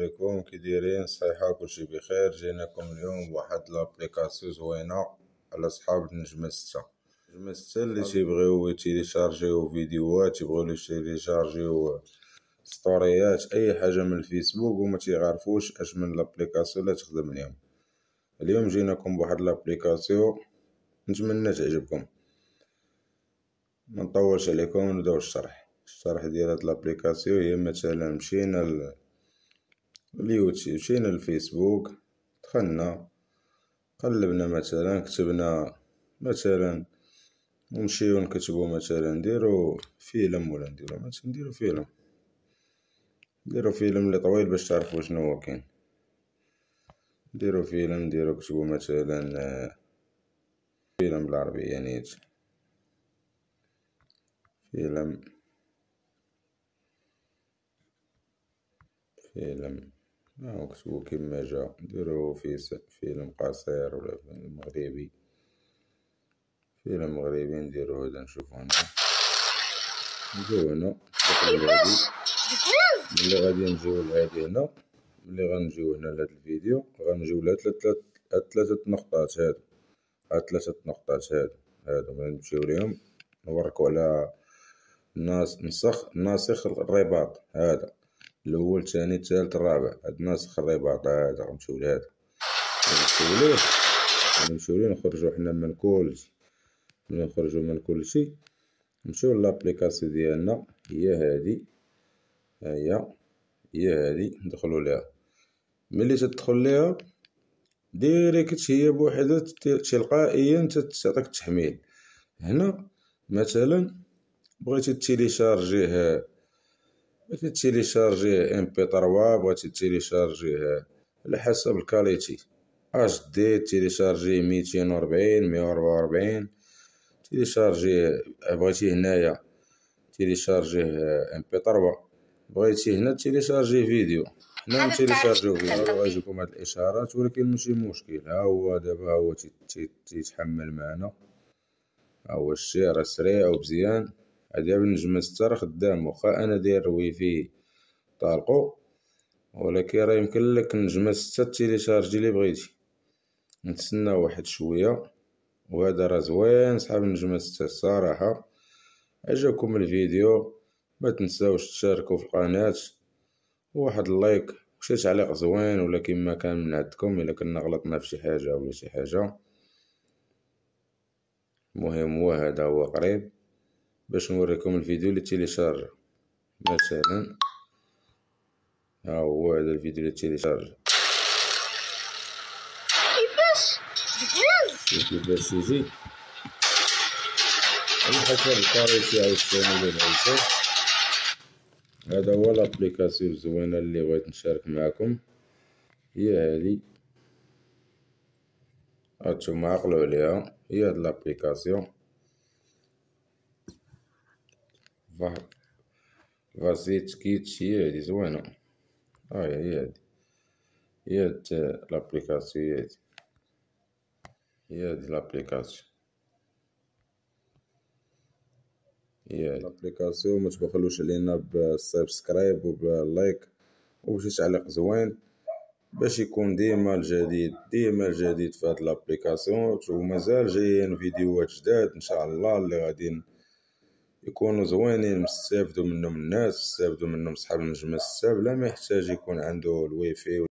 عليكم. كي دايرين صحيحة كلشي بخير. جيناكم اليوم بواحد l'application زوينة على صحاب النجمة ستة. النجمة ستة اللي تيبغيو يتيليشارجيو فيديوهات يبغيو يتيليشارجيو ستوريات أي حاجة من الفيسبوك وما تيعرفوش أش من l'application اللي تخدم ليهم اليوم جيناكم بواحد l'application نتمنى تعجبكم. منطولش عليكم ونبداو الشرح. الشرح ديال هاد l'application هي مثلا مشينا اليوتيوب مشينا للفيسبوك دخلنا قلبنا مثلا كتبنا مثلا نمشيو نكتبو مثلا نديرو فيلم ولا نديرو؟ مثلا نديرو فيلم. نديرو فيلم لي طويل باش تعرفو شنو كاين. نديرو فيلم نديرو كتبو مثلا فيلم بالعربية نيت فيلم. فيلم. هاو كتبو كيما جا نديرو فيلم قصير ولا فيلم مغربي. فيلم مغربي نديرو هدا نشوفو هنا نجيو هنا. ملي غادي نجيو لهادي هنا. ملي غنجيو هنا لهاد الفيديو غنجيو لهاد تلاتة نقطات هادو. هاد تلاتة نقطات هادو. هادو ملي نمشيو ليهم نوركو على نسخ ناسخ الرابط. هذا. الأول الثاني الثالث الرابع. هاد ناسخ الرابط هذا غنمشيو لهذا نمشيو ليه نمشيو ليه نخرجو حنا من كلشي ملي نخرجو من كلشي نمشيو l'application ديالنا. هي هادي. هي. هي هادي. ندخلو ليها. ملي تدخل ليها direct هي بوحدها تلقائيا تعطيك التحميل. هنا مثلا بغيتي télécharger بغيتي télécharger MP trois بغيتي télécharger على حسب ال qualité اش دي télécharger ميتين وربعين مية وربعة وربعين télécharger بغيتي هنايا télécharger MP trois بغيتي هنا تيليشارجي فيديو حنا نتيليشارجيو فيديو غيجيكم هاد الاشارات ولكن ماشي مشكل ها هو دابا هو تيتحمل معنا ها هو الشي راه سريع ومزيان بالنجمة ستة راه خدام واخا أنا داير الويفي طالقو ولكن راه يمكنلك النجمة ستة تيليشارجي لي بغيتي. نتسناو واحد شوية وهذا راه زوين صحاب النجمة ستة الصراحة عجبكم الفيديو متنساوش تشاركو في القناة. وواحد ال like وشي تعليق زوين ولا كيما كان من عندكم إلا كنا غلطنا في شي حاجة ولا شي حاجة. المهم هو هذا هو قريب. باش نوريكم الفيديو اللي تيليشارجا مثلا ها هو هذا الفيديو اللي تيليشارجا كيفاش؟ كيفاش يجي على حسب ال qualité عاوتاني اللي بغيتو هذا هو l'application الزوينة اللي بغيت نشارك معكم. هي هادي هانتوما عقلو عليها. هي هاد l'application هي هادي زوينة هاهي هي هادي هي هاد l'application هي هادي هي هادي l'application هي هادي l'application متبخلوش علينا بال subscribe وبال like وبشي تعليق زوين باش يكون ديما الجديد ديما الجديد في هاد l'application ومازال جايين فيديوهات جداد ان شاء الله اللي غادي يكونوا زوينين يستافدوا منهم الناس يستافدوا منهم صحاب النجمة الساب لا ما يحتاج يكون عنده الويفي